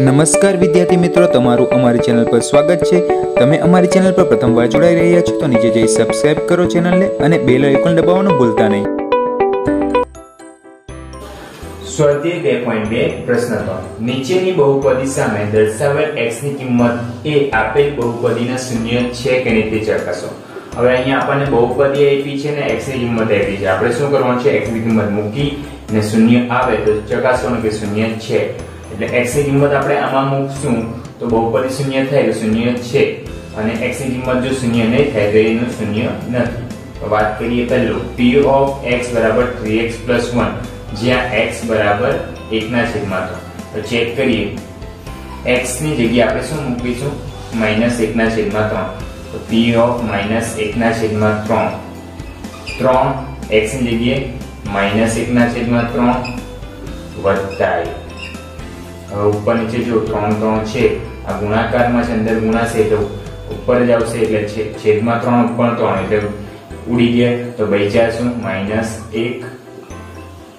નમસ્કાર વિદ્યાર્થી મિત્રો, તમારું અમારી ચેનલ પર સ્વાગત છે. તમે અમારી ચેનલ પર પ્રથમવાર જોડાઈ રહ્યા છો તો નીચે જઈ સબસ્ક્રાઇબ કરો ચેનલને અને બેલ આઇકોન દબાવવાનું ભૂલતા નહીં. સ્વાધ્યાય બે પોઈન્ટ બે, પ્રશ્ન નીચેની બહુપદી સામે દર્શાવેલ x ની કિંમત એ આપેલ બહુપદીના શૂન્ય છે કે નહીં તે ચકાસો. હવે અહીંયા આપણને બહુપદી આપી છે ને x ની કિંમત આપી છે. આપણે શું કરવાનું છે? x ની કિંમત મૂકી ને શૂન્ય આવે તો ચકાસવાનું કે શૂન્ય છે. એટલે x ની કિંમત આપણે આમાં મૂકશું તો બહુપદી શૂન્ય થાય તો શૂન્ય છે. અને x ની કિંમત જો શૂન્ય નહીં થાય તો એનું શૂન્ય નથી. તો વાત કરીએ પહેલું. p થ્રી x 3x 1 જ્યાં x બરાબર 1 ના છેદમાં 3 તો ચેક કરીએ. x ની જગ્યાએ આપણે શું મૂકીશું? -1 ના છેદમાં 3 તો p of -1 ના છેદમાં 3 3 x ની જગ્યાએ -1 ના છેદમાં 3 વત્તા 1 ઉપર નીચે જો 3 3 છે, આ ગુણાકારમાં છે, અંદર ગુણાશે તો ઉપર જ આવશે એટલે છેદમાં ત્રણ ઉપર ત્રણ, એટલે ઉડી ગયા. તો બચ્યા શું? -1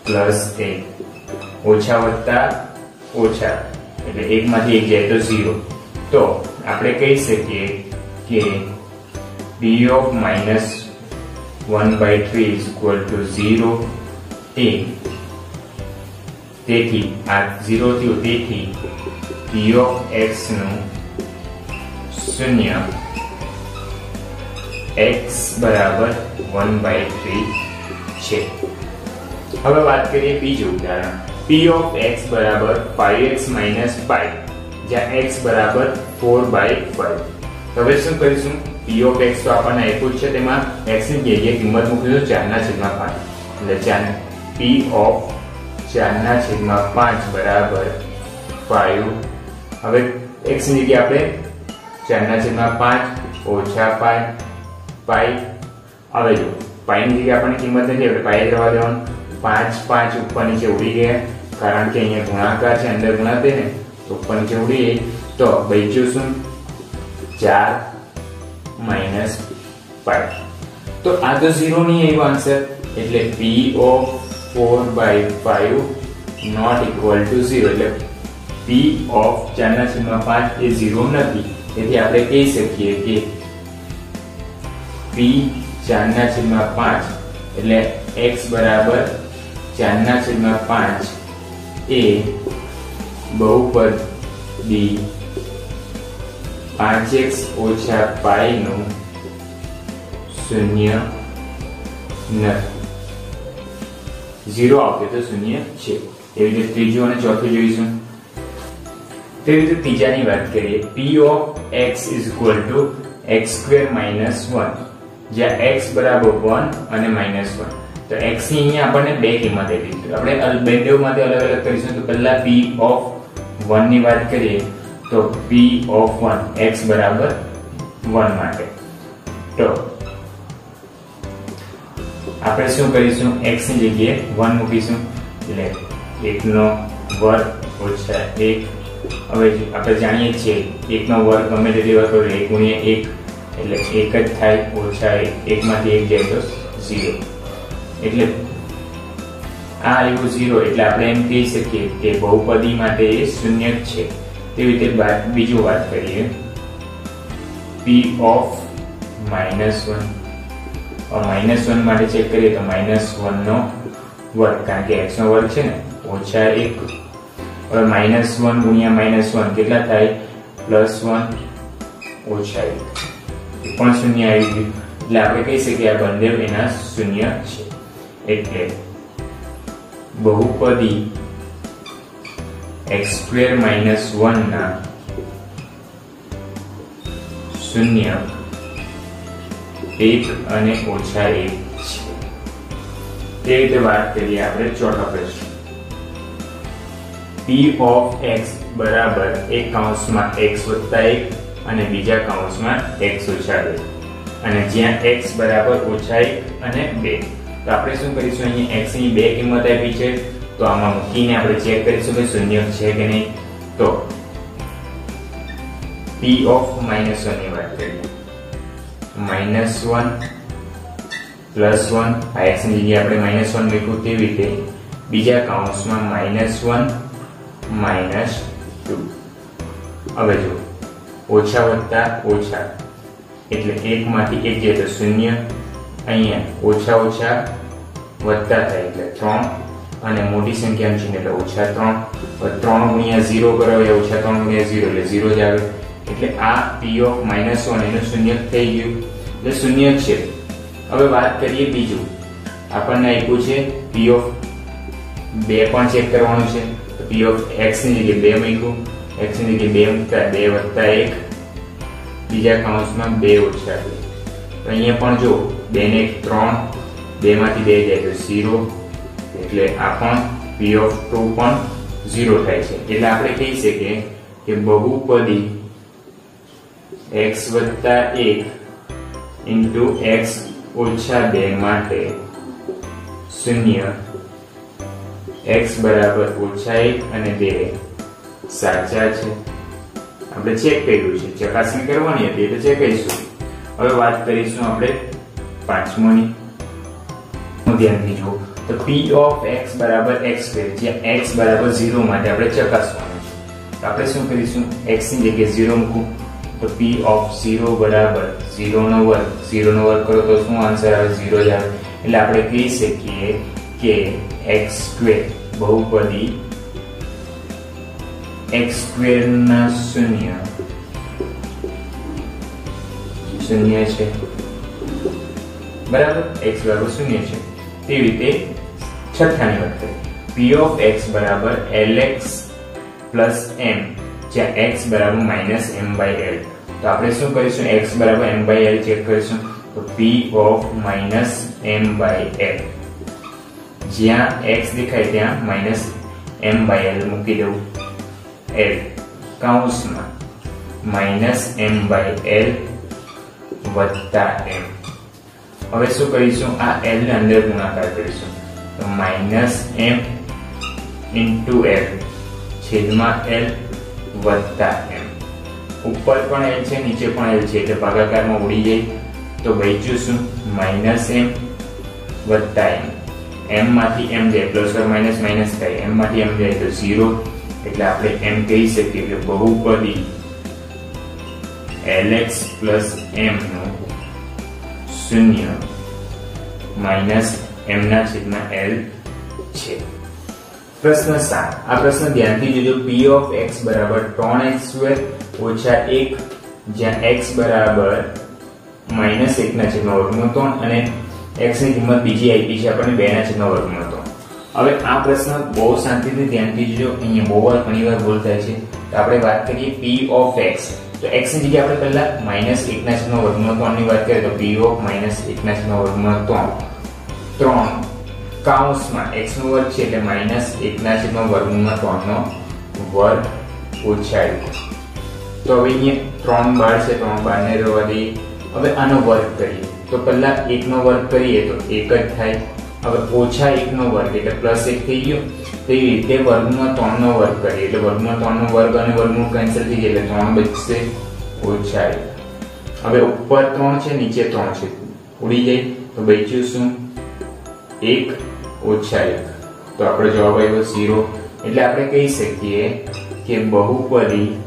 પ્લસ એક. ઓછા વત્તા ઓછા. એટલે એકમાંથી એક જાય તો ઝીરો. તો આપણે કહી શકીએ કે P of minus one by three is equal to zero એ તેથી આ ઝીરો થયું, તેથી p ઓફ x નું શૂન્ય x બરાબર વન બાય થ્રી છે. હવે વાત કરીએ બીજું ઉદાહરણ. P ઓફ x બરાબર 5x 5 જ્યાં x બરાબર 4 બાય 5 હવે શું કરીશું? P ઓફ x તો આપણને આપ્યું છે, તેમાં x ની જગ્યાએ કિંમત મૂકીશું 4 ના છેદમાં 5 એટલે 4 p of 4 ના છેદમાં પાંચ બરાબર ફાઈવ હવે x ની જગ્યાએ આપણે ચારના છેદમાં પાંચ ઓછા 5 પાઈ હવે જો પાઈની જગ્યાએ આપણને કિંમત નથી, આપણે પાઈ જવા દેવાનું. પાંચ પાંચ ઉપર નીચે ઉડી ગયા, કારણ કે અહીંયા ગુણાકાર છે, અંદર ગુણાતે ને, તો ઉપર નીચે ઉડી ગઈ. તો બચ્યું શું ચાર માઇનસ પાંચ તો આ તો ઝીરો નહીં આવ્યો આન્સર એટલે P of four by five not equal to zero એટલે પી ઓફ ચારના છેદમાં પાંચ એ ઝીરો નથી. તેથી આપણે કહી શકીએ કે p ચારના છેદમાં પાંચ એટલે x બરાબર ચારના છેદમાં પાંચ એ બહુપદી પાંચ એક્સ ઓછા પાઈ નું શૂન્ય નથી. ઝીરો આવશે તો શૂન્ય છે. એવી રીતે ત્રીજું અને ચોથું જોઈશું. તેવી રીતે ત્રીજાની વાત કરીએ. P of X is equal to X square minus one જ્યાં એક્સ બરાબર વન અને માઇનસ વન તો એક્સની અહીંયા આપણને બે કિંમત આપી છે આપણે અલ- બે બેવ માટે અલગ અલગ કરીશું. તો પહેલા પી ઓફ વનની વાત કરીએ. તો પી ઓફ વન એક્સ બરાબર વન માટે. તો આપણે શું કરીશું? X ની જગ્યાએ 1 મૂકીશું. એટલે 1 નો વર્ગ ઓછા 1 હવે આપણે જાણીએ છીએ 1 નો વર્ગ ગમે તે દિવસ કરો 1 ગુણ્યા 1 એટલે 1 જ થાય ઓછા 1 માંથી 1 જાય તો 0 એટલે આ આવ્યું 0 એટલે આપણે એમ કહી શકીએ કે બહુપદી માટે એ શૂન્ય જ છે. તેવી રીતે બીજું વાત કરીએ. P of minus one minus one માટે ચેક કરીએ તો માઇનસ વન નો વર્ગ, કારણ કે x નો વર્ગ છે ને, ઓછા એક. માઇનસ વન ગુણ્યા માઇનસ વન કેટલા થાય? પ્લસ વન ઓછા એક. એ પણ શૂન્ય આવી ગયું. એટલે આપણે કહી શકીએ આ બંને એના શૂન્ય છે. એટલે બહુપદી એક્સ સ્ક્વેર માઇનસ વન ના શૂન્ય એક અને ઓછા એક છે. તે રીતે વાત કરીએ આપણે ચોથા પ્રશ્ન. પી ઓફ એક્સ બરાબર એક કૌંસમાં એક્સ વત્તા એક અને બીજા કૌંસમાં એક્સ ઓછા બે. અને જ્યાં એક્સ બરાબર ઓછા એક અને બે. તો આપણે શું કરીશું? અહીંયા x ની બે કિંમત આપી છે. તો આમાં મૂકીને આપણે ચેક કરીશું કે શૂન્ય છે કે નહીં. તો પી ઓફ માઇનસ શૂન્ય વાત કરીએ. Minus 1 પ્લસ વન, આ x ની જગ્યાએ આપણે માઇનસ વન લખ્યું તેવી રીતે? બીજા કૌંસમાં minus 1 માઇનસ ટુ. હવે જો ઓછા વત્તા ઓછા, એટલે એક માંથી એક જાય તો શૂન્ય, અહીંયા ઓછા ઓછા વધતા થાય, એટલે ત્રણ, અને મોટી સંખ્યાનું ચિહ્ન એટલે ઓછા ત્રણ. ત્રણ ગુણ્યા ઝીરો કરો એ ઓછા ત્રણ ગુણ્યા ઝીરો, એટલે ઝીરો જ આવે. એટલે આ પી ઓફ માઇનસ વન એનું શૂન્ય થઈ ગયું. એટલે શૂન્ય છે. હવે વાત કરીએ બીજું. આપણને આપ્યું છે પી ઓફ બે પણ ચેક કરવાનું છે. તો પી ઓફ એક્સની જગ્યાએ બે મૂક્યું. એક્સની જગ્યાએ બે મૂકતા બે વત્તા એક. બીજા કાઉન્સમાં બે ઓછા તો અહીંયા પણ જો બે ને ત્રણ બે માંથી બે જાય તો ઝીરો એટલે આ પણ પી ઓફ ટુ પણ ઝીરો થાય છે. એટલે આપણે કહી શકીએ કે બહુપદી એક્સ વત્તા એક ઇન્ટુ એક્સ ઓછા બે માટે શૂન્ય. એક્સ બરાબર ઓછા એક અને બે સાચા છે. આપણે ચેક કર્યું છે. ચકાસણી કરવાની હતી એટલે ચેક કરીશું. હવે વાત કરીશું આપણે પાંચમોની. ધ્યાનથી જો તો p ઓફ x બરાબર x સ્ક્વેર જ્યાં x બરાબર 0 માટે આપણે ચકાસવાનું છે. આપણે શું કરીશું? x ની જગ્યાએ 0 મૂકું તો p ઓફ 0 બરાબર 0 નો વર્ગ. 0 નો વર્ગ કરો તો શું આન્સર આવે? 0 જ આવે. એટલે આપણે કહી શકીએ કે x સ્ક્વેર બહુપદી x સ્ક્વેર ના શૂન્ય. શૂન્ય છે. બરાબર? X બરાબર શૂન્ય છે. તેવી રીતે છઠ્ઠાની વાત કરીએ. ઓફ x બરાબર lx પ્લસ m. જ્યાં x બરાબર માઇનસ એમ બાય એલ તો આપણે શું કરીશું? x બરાબર એમ બાય એલ ચેક કરીશું. તો p of minus M by L જ્યાં x દેખાય ત્યાં માઇનસ એમ બાય એલ મૂકી દઉં. એલ કાઉન્સમાં માઇનસ એમ બાય એલ વત્તા એમ હવે શું કરીશું? આ l ને અંદર ગુણાકાર કરીશું. તો માઇનસ એમ ઇન્ટુ એલ છેદમાં l વત્તા એમ. ઉપર પણ એલ છે, નીચે પણ એલ છે, એટલે ભાગાકારમાં ઉડી જાય તો બચ્યું શું માઇનસ એમ વત્તા એમ. એમમાંથી માંથી m જાય પ્લસ ઓર માઇનસ માઇનસ થાય. એમમાંથી માંથી m જાય તો ઝીરો એટલે આપણે એમ કહી શકીએ કે બહુપદી એક્સ પ્લસ એમનું શૂન્ય માઇનસ એમના છેદમાં l છે. પ્રશ્ન સાત. આ પ્રશ્ન ધ્યાનથી જોજો. પી ઓફ એક્સ બરાબર ત્રણ એક્સ સ્ક્વેર ઓછા એક, જ્યાં એક્સ બરાબર માઇનસ 1 ના છેદમાં વર્ગનો ત્રણ અને x ની કિંમત બીજી આપી છે આપણને 2 ના છેદમાં વર્ગનો ત્રણ. હવે આ પ્રશ્ન બહુ શાંતિથી ધ્યાનથી જોજો. અહીંયા બહુ વાર ઘણી વાર ભૂલ થાય છે. તો આપણે વાત કરીએ પી ઓફ એક્સ તો x ની જગ્યાએ આપણે પહેલા માઇનસ એક ના છેદમાં વર્ગમાં ત્રણની વાત કરીએ તો પી ઓફ માઇનસ એક ના છેદમાં વર્ગમાં ત્રણ. ત્રણ. કાઉન્સમાં નો વર્ગ છે એટલે માઇનસ એક ના છેદમાં વર્ગમૂળમાં ત્રણ નો વર્ગ ઓછા એક તો હવે અહીંયા ત્રણ બાર છે, ત્રણ બાર ને રહેવા દઈએ. હવે આનો વર્ગ કરીએ. તો પહેલા એક નો વર્ગ કરીએ તો એક જ થાય. હવે ઓછા એક નો વર્ગ એટલે પ્લસ એક થઈ ગયો. તેવી રીતે વર્ગમાં ત્રણ નો વર્ગ કરીએ. એટલે વર્ગમાં ત્રણ નો વર્ગ અને વર્ગમૂળ કેન્સલ થઈ જાય એટલે ત્રણ બચશે ઓછા એક હવે ઉપર ત્રણ છે, નીચે ત્રણ છે. ઉડી જાય. તો બચ્યું શું? એક ઓછા એક. તો આપણો જવાબ આવ્યો ઝીરો એટલે આપણે કહી શકીએ કે બહુપદી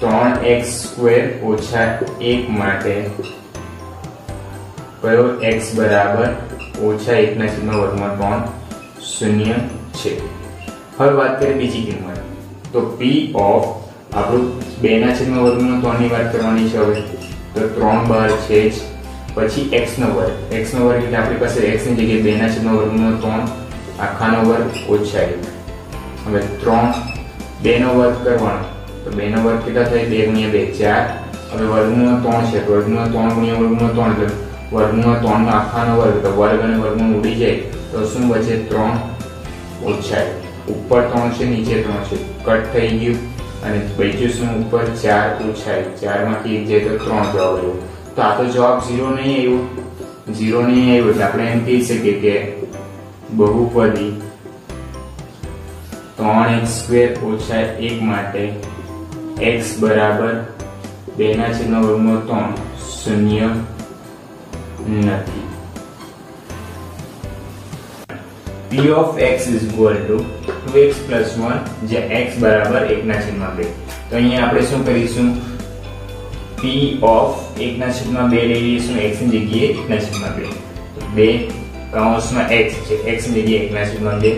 ત્રણ એક્સ સ્ક્વેર ઓછા એક માટે કયો એક્સ બરાબર ઓછા એકના છેદમાં વર્ગમાં ત્રણ શૂન્ય છે. હવે વાત કરીએ બીજી કિંમત તો પી ઓફ આપણું બેના છેદમાં વર્ગમાં ત્રણની વાત કરવાની છે હવે. તો ત્રણ બાર છે જ. પછી x નો વર્ગ. x નો વર્ગ એટલે આપણી પાસે x ની જગ્યાએ બે ના છેદમાં વર્ગમાં ત્રણ આખાનો વર્ગ ઓછા એક. હવે ત્રણ બે નો વર્ગ કરવાનો. તો બે નો વર્ગ કેટલા થાય? બે ગુણ્યા બે, ચાર. હવે વર્ગમૂળ ત્રણ છે. વર્ગમૂળ ત્રણ ગુણ્યા વર્ગમૂળ ત્રણ એટલે વર્ગમૂળ ત્રણ નો આખાનો વર્ગ. તો વર્ગ અને વર્ગમૂળ ઉડી જાય. તો શું બચે? ત્રણ ઓછા ઉપર ત્રણ છે, નીચે ત્રણ છે. કટ થઈ ગયું. અને બીજું શું? ઉપર ચાર ઓછા ચારમાંથી એક જાય તો ત્રણ જવાબ આવ્યો. તો આ તો જવાબ ઝીરો નહીં આવ્યો. ઝીરો નહીં આવ્યો એટલે આપણે એમ કહી શકીએ કે બહુપદી ત્રણ એક્સ સ્ક્વેર ઓછા એક માટે એક્સ બરાબર બે ના છેદનો વર્ગમૂળ ત્રણ શૂન્ય નથી. P of x is equal to 2 two X plus one બરાબર એક્સ બરાબર એકના છેદમાં બે. તો અહીંયા આપણે શું કરીશું? પી ઓફ એકના છેદમાં બે લઈ લઈશું એક્સની જગ્યાએ એકના છેદમાં બે તો બે કૌંસમાં એક્સ છે એક્સની જગ્યાએ એકના છેદમાં બે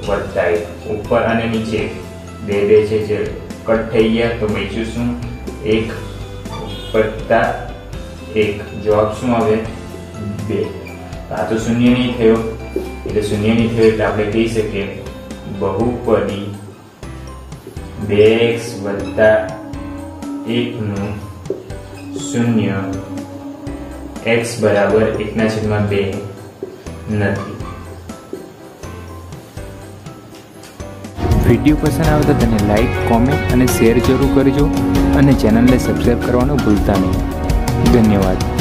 વત્તા ઉપર અને નીચે બે બે છે જે કટ થઈ ગયા તો બચ્યું શું એક વત્તા એક જવાબ શું આવે બે આ તો શૂન્ય નહીં થયો એટલે શૂન્ય નહીં થયો એટલે આપણે કહી શકીએ બહુપદી બે એક્સ વત્તા એકનું શૂન્ય એક્સ બરાબર એકના છેદમાં બે નથી. વીડિયો પસંદ આવે તો તેને લાઇક કોમેન્ટ અને શેર જરૂર કરજો અને ચેનલને સબસ્ક્રાઈબ કરવાનું ભૂલતા નહીં. ધન્યવાદ.